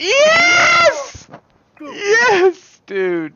Yes! Yes, dude.